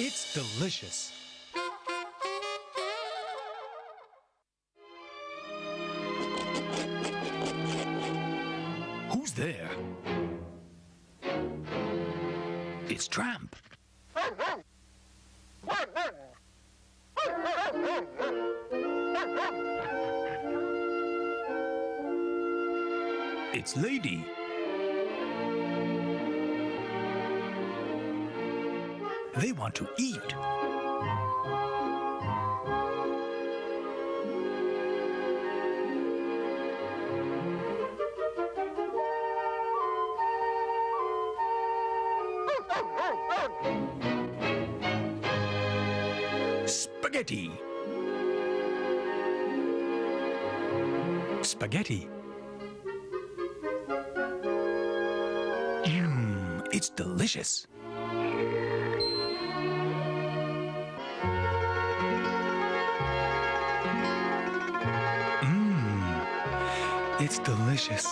It's delicious. Who's there? It's Tramp. It's Lady. They want to eat. Spaghetti. Spaghetti. Mmm, it's delicious. It's delicious.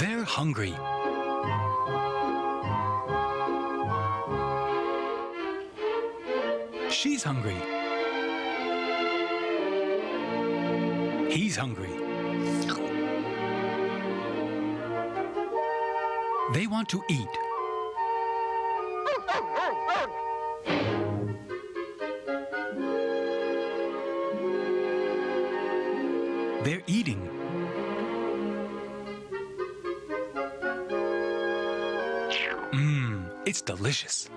They're hungry. She's hungry. He's hungry. They want to eat. They're eating. Mmm, it's delicious.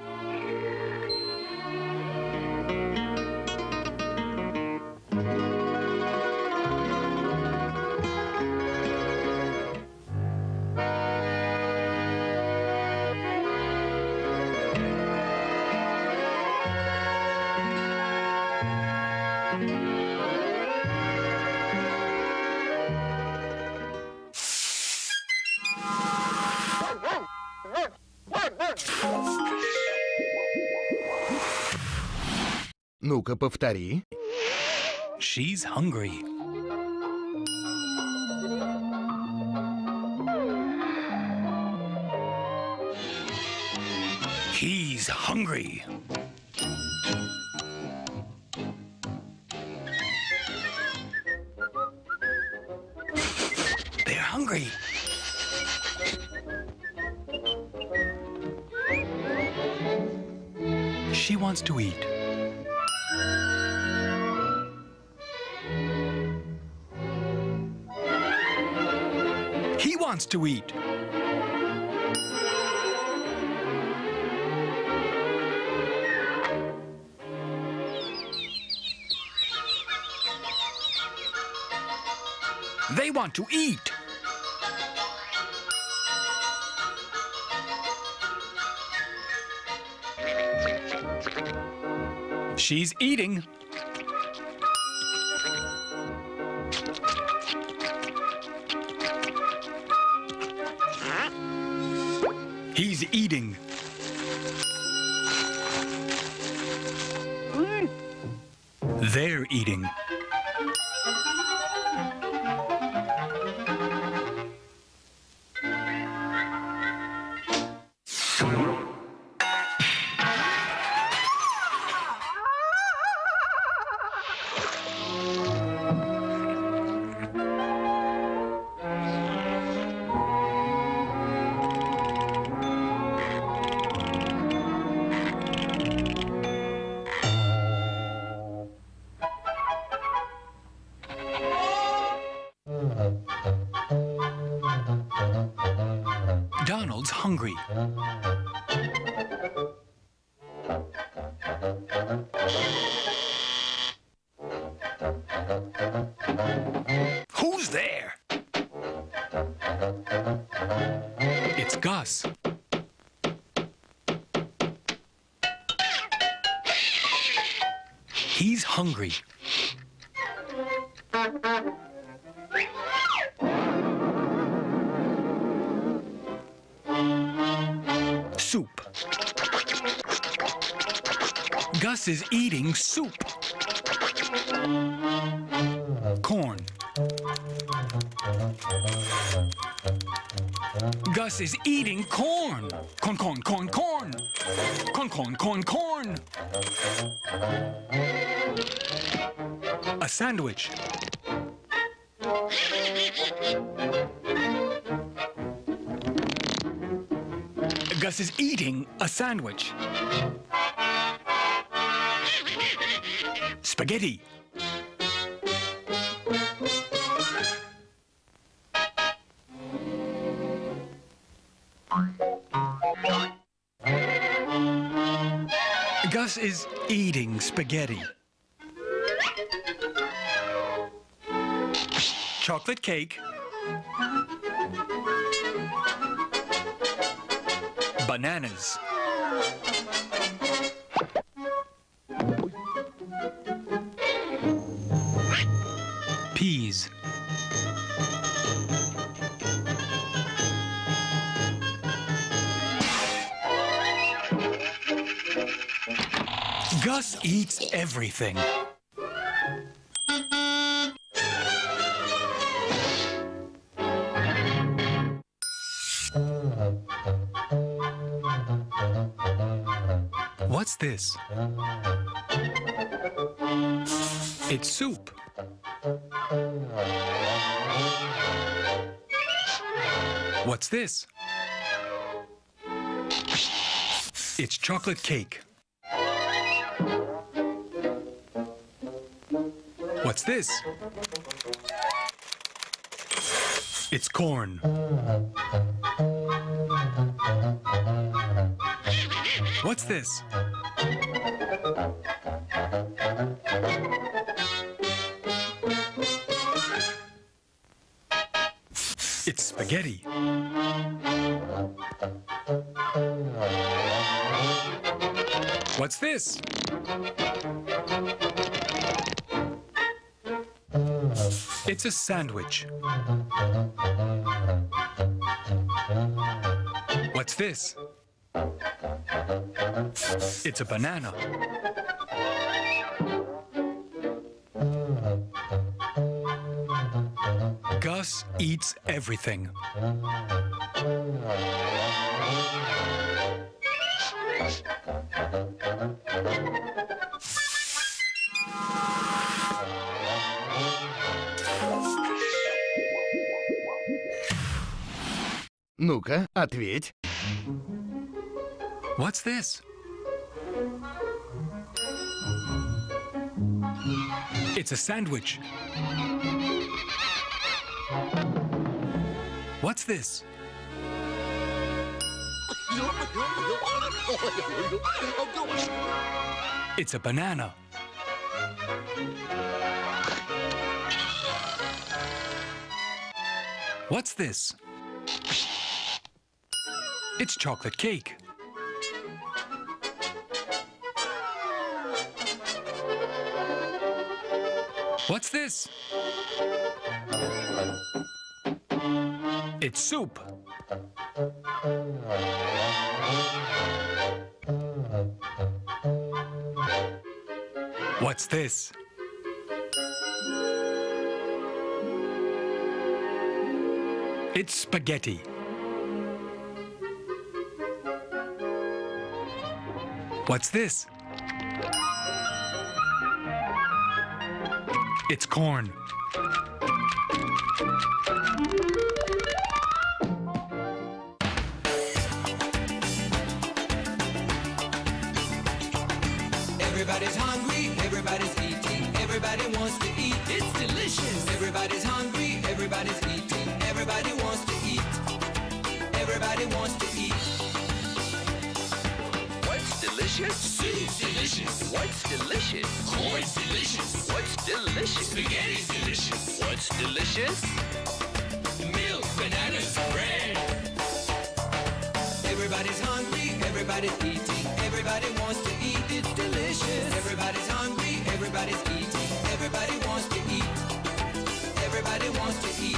Ну-ка, повтори. She's hungry. He's hungry. They're hungry. She wants to eat. Wants to eat. They want to eat. She's eating. Eating. They're eating. Hungry. Soup. Gus is eating soup. Corn. Gus is eating corn. Corn, corn, corn, corn. Corn, corn, corn, corn. A sandwich. Gus is eating a sandwich. Spaghetti. Gus is eating spaghetti. Chocolate cake. Bananas. Peas. Gus eats everything. What's this? It's soup. What's this? It's chocolate cake. What's this? It's corn. What's this? It's spaghetti. What's this? It's a sandwich. What's this? It's a banana. eats everything. Ну-ка, ответь. What's this? It's a sandwich. What's this? It's a banana. What's this? It's chocolate cake. What's this? It's soup. What's this? It's spaghetti. What's this? It's corn. Everybody's hungry, everybody's eating, everybody wants to eat. It's delicious. Everybody's hungry, everybody's eating, everybody wants to eat. Everybody wants to eat. What's delicious? Soup's delicious. What's delicious? Corn's delicious. What's delicious? Spaghetti's delicious. What's delicious? Milk, bananas, bread. Everybody's hungry, everybody's eating, Wants to eat.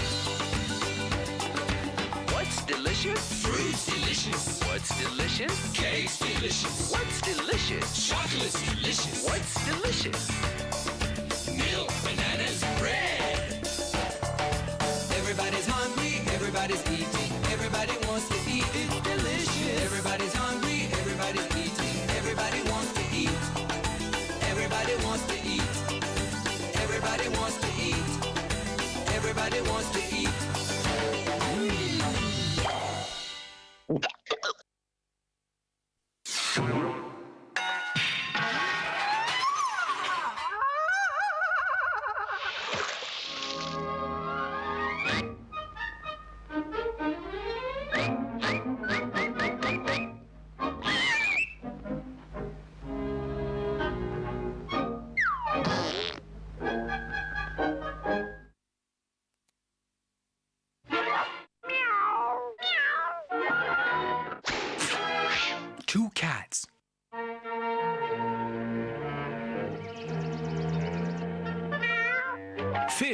What's delicious? Fruit's delicious. What's delicious? Cake's delicious. What's delicious? Chocolate's delicious. What's delicious?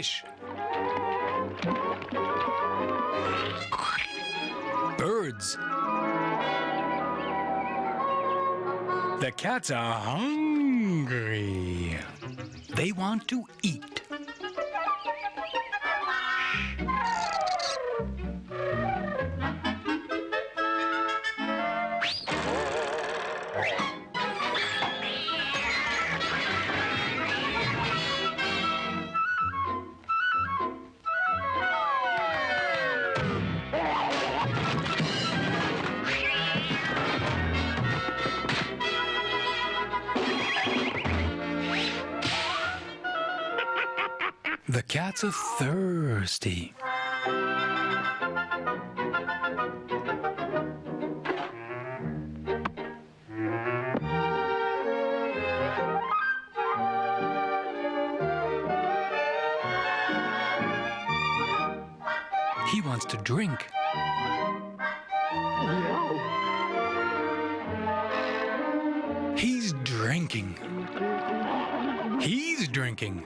Fish. Birds. The cats are hungry. They want to eat. He wants to drink. He's drinking. He's drinking.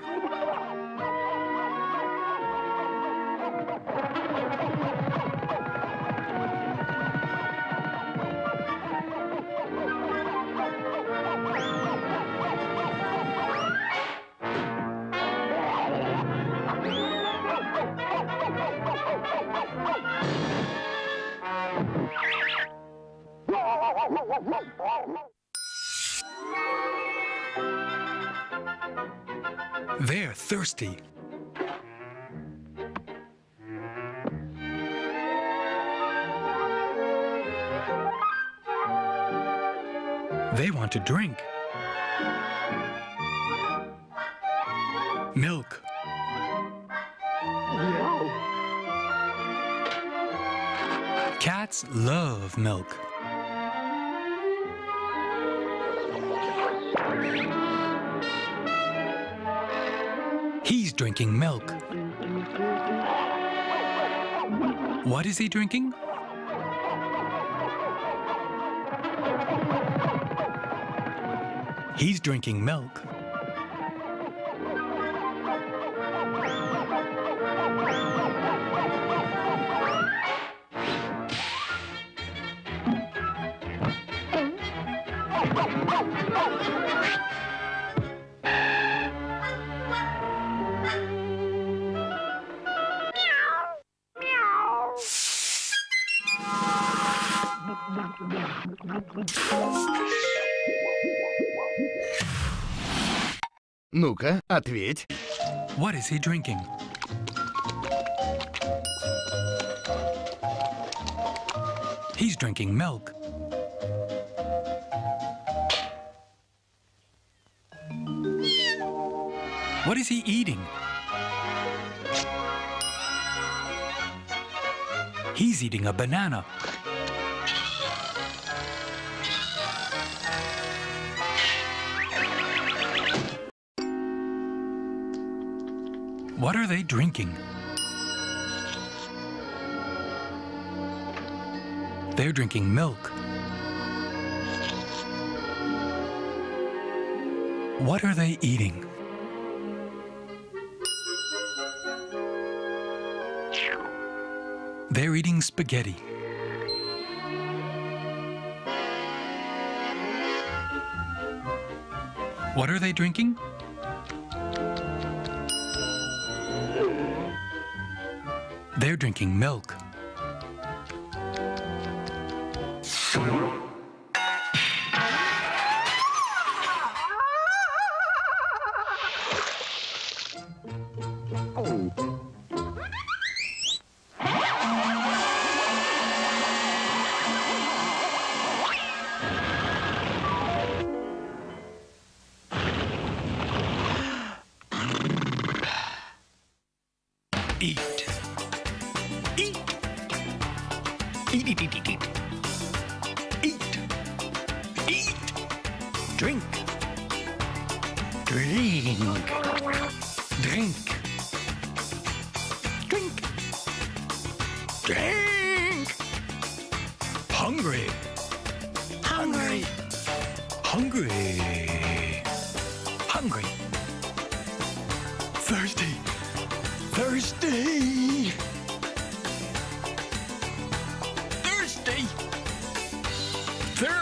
They're thirsty. They want to drink. Milk. Cats love milk. Drinking milk. What is he drinking? He's drinking milk. ответь. What is he drinking? He's drinking milk. What is he eating? He's eating a banana. What are they drinking? They're drinking milk. What are they eating? They're eating spaghetti. What are they drinking? They're drinking milk. Eat. dee dee dee dee.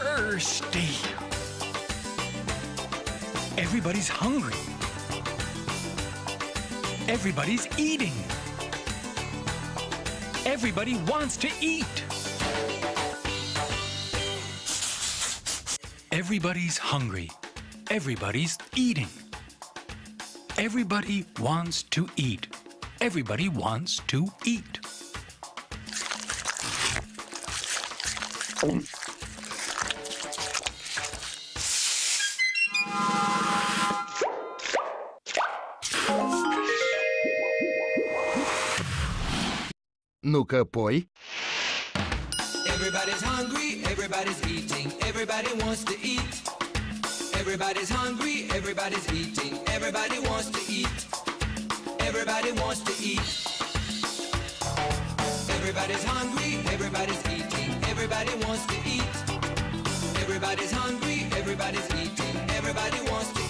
Thirsty. Everybody's hungry. Everybody's eating. Everybody wants to eat. Everybody's hungry. Everybody's eating. Everybody wants to eat. Everybody wants to eat. Ну-ка, пой. Everybody's hungry, everybody's eating, everybody wants to eat. Everybody's hungry, everybody's eating, everybody wants to eat. Everybody wants to eat. Everybody's hungry, everybody's eating, everybody wants to eat. Everybody's hungry, everybody's eating, everybody wants to eat.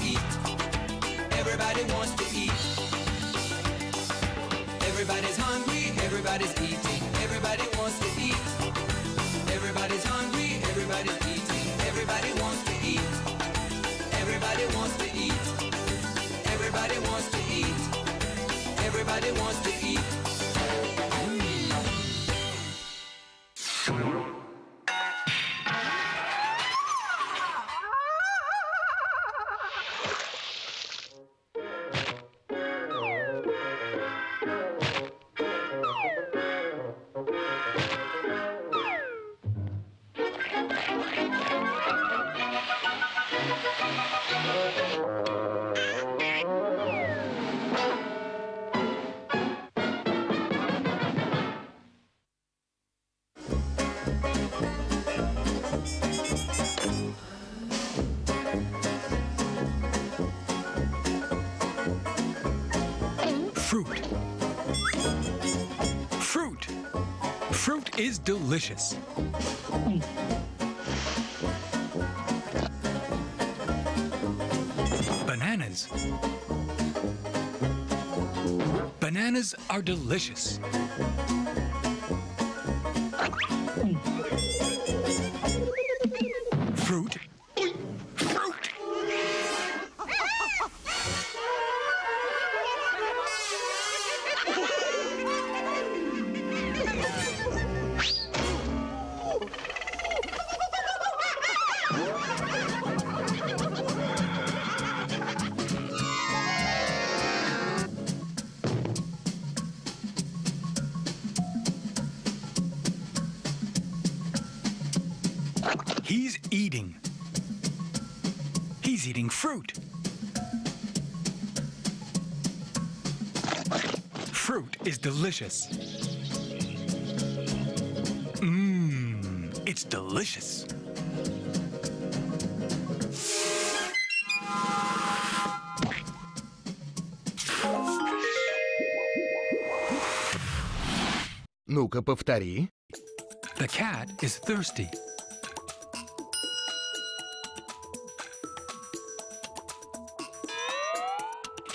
Wants to eat. Everybody's hungry, everybody's eating, everybody wants to eat. Everybody wants to eat. Everybody wants to eat. Everybody wants to eat. Fruit. Fruit. Fruit is delicious. Bananas. Bananas are delicious. fruit. Fruit is delicious. Mmm, it's delicious. Ну-ка, повтори. The cat is thirsty.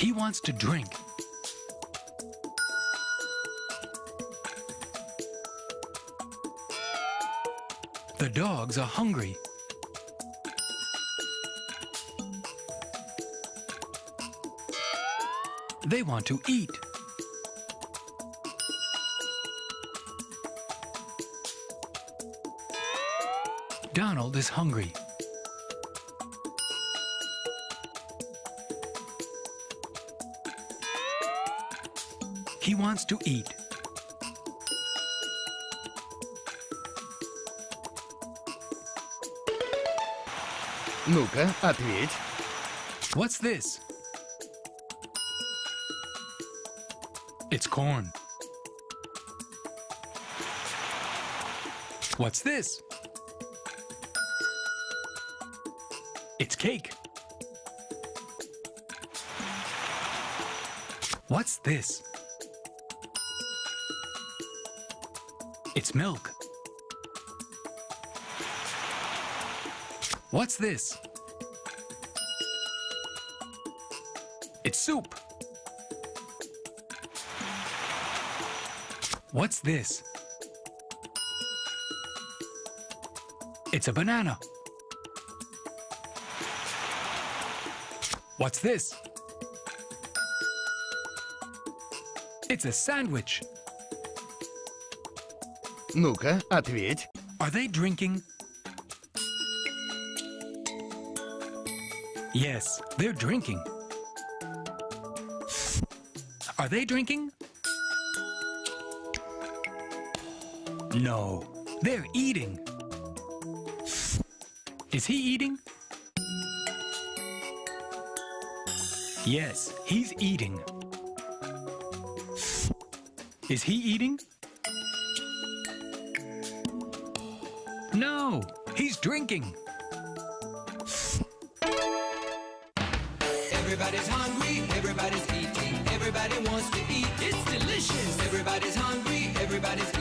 He wants to drink. The dogs are hungry. They want to eat. Donald is hungry. He wants to eat. Ну-ка, ответь. What's this? It's corn. What's this? It's cake. What's this? It's milk. What's this? It's soup. What's this? It's a banana. What's this? It's a sandwich. Ну-ка, ответь. Are they drinking? Yes, they're drinking. Are they drinking? No, they're eating. Is he eating? Yes, he's eating. Is he eating? No, he's drinking. Everybody's hungry, everybody's eating, everybody wants to eat. It's delicious. Everybody's hungry, everybody's eating,